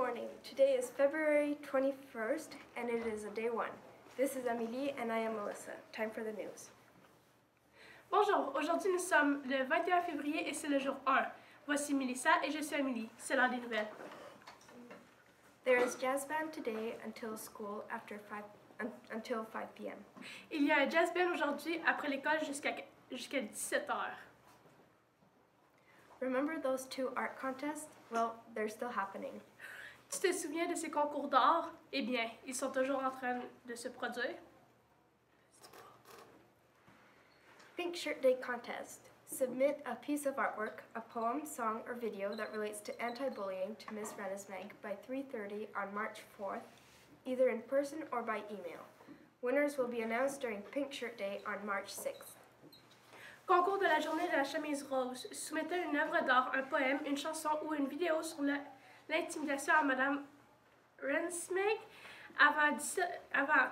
morning. Today is February 21st and it is a day one. This is Amélie and I am Melissa. Time for the news. Bonjour, aujourd'hui nous sommes le 21 février et c'est le jour 1. Voici Melissa et je suis Amélie. C'est l'heure des nouvelles. There is jazz band today until school after 5 un- until 5 p.m. Il y a un jazz band aujourd'hui après l'école jusqu'à jusqu'à 17 heures. Remember those two art contests? Well, they're still happening. Tu te souviens de ces concours d'art? Eh bien, ils sont toujours en train de se produire. Pink Shirt Day contest. Submit a piece of artwork, a poem, song, or video that relates to anti-bullying to Miss Renismeg by 3:30 on March 4th, either in person or by email. Winners will be announced during Pink Shirt Day on March 6th. Concours de la journée de la chemise rose. Soumettez une œuvre d'art, un poème, une chanson ou une vidéo sur la- l'intimidation à Madame Rensmeg avant, 17 avant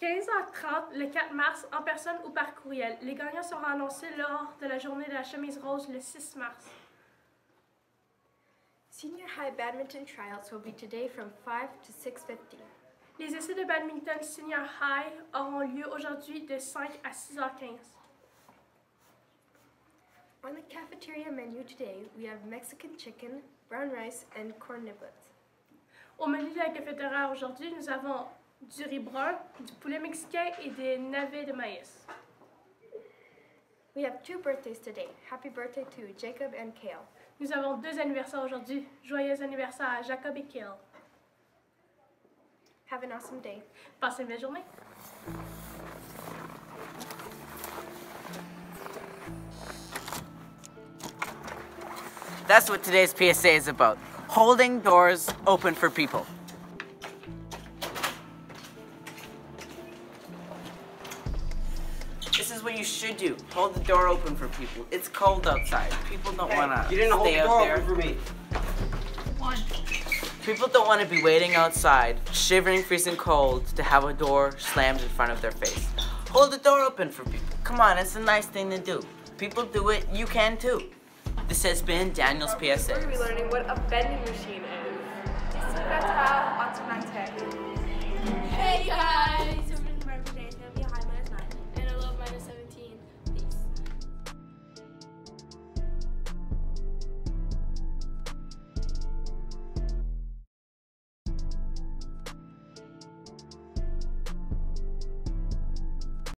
15h30 le 4 mars en personne ou par courriel. Les gagnants seront annoncés lors de la journée de la chemise rose le 6 mars. Senior high badminton tryouts will be today from 5 to 6:50. Les essais de badminton senior high auront lieu aujourd'hui de 5 à 6h15. On the cafeteria menu today, we have Mexican chicken, brown rice, and corn niblets. Au menu de la cafétéria aujourd'hui, nous avons du riz brun, du poulet mexicain et des navets de maïs. We have two birthdays today. Happy birthday to Jacob and Kale. Nous avons deux anniversaires aujourd'hui. Joyeux anniversaire à Jacob et Kill. Have an awesome day. Passez une belle journée. That's what today's PSA is about holding doors open for people. This is what you should do. Hold the door open for people. It's cold outside. People don't want to You didn't hold the out door there. open for me. One. People don't want to be waiting outside, shivering, freezing cold, to have a door slammed in front of their face. Hold the door open for people. Come on, it's a nice thing to do. People do it, you can too. This has been Daniel's PSA. We're going to be learning what a vending machine is.